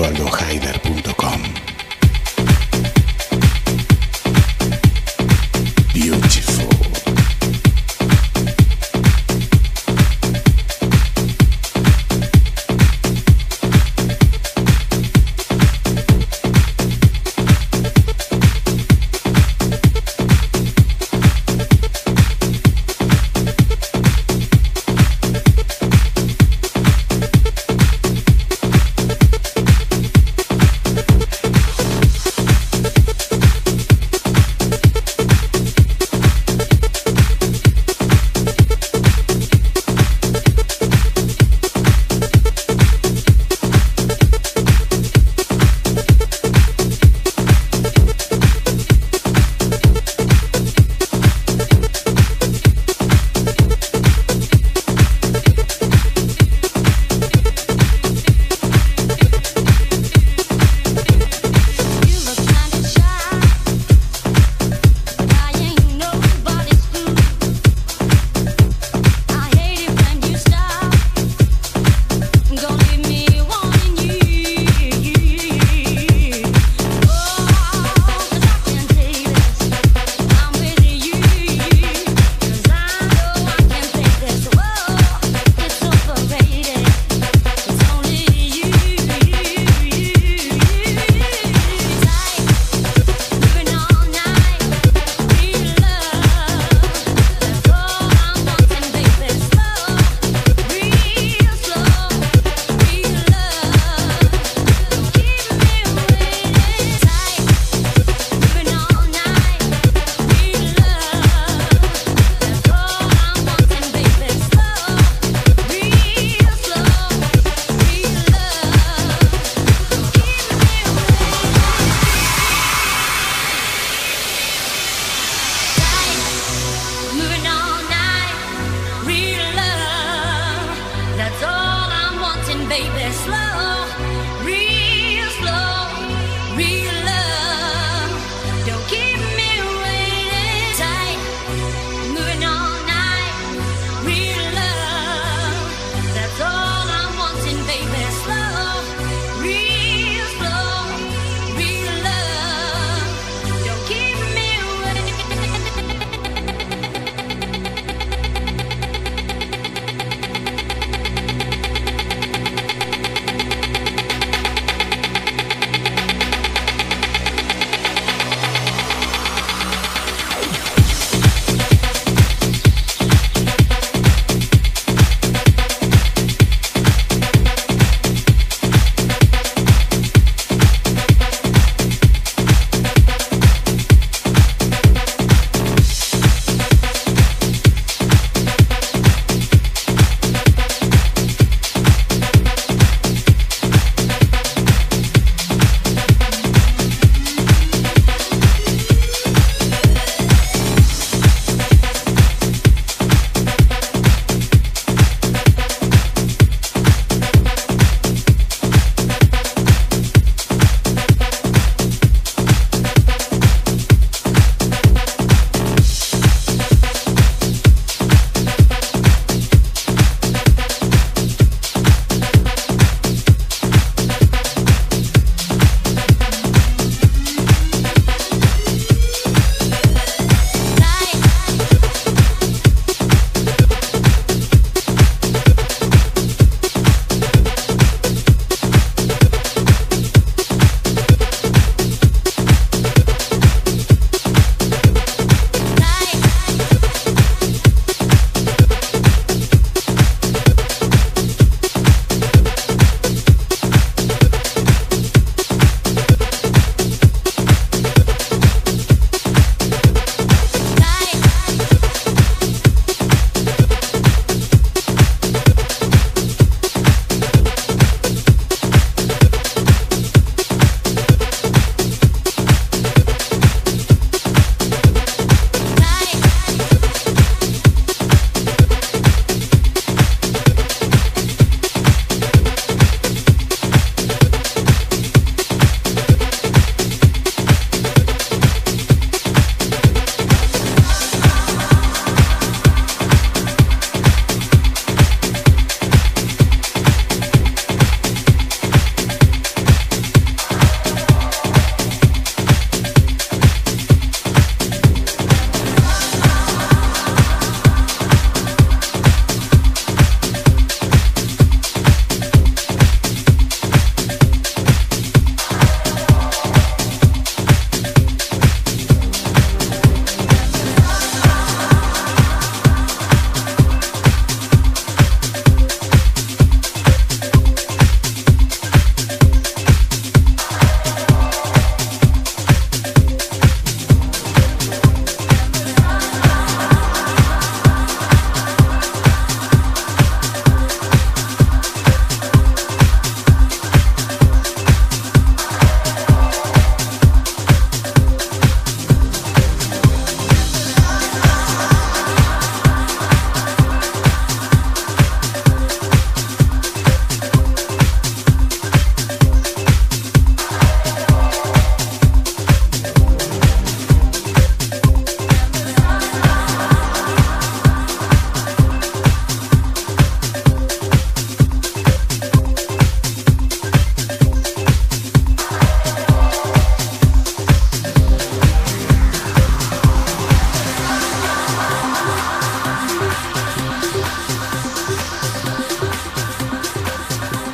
www.aldohaider.com.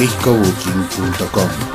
triscobooking.com.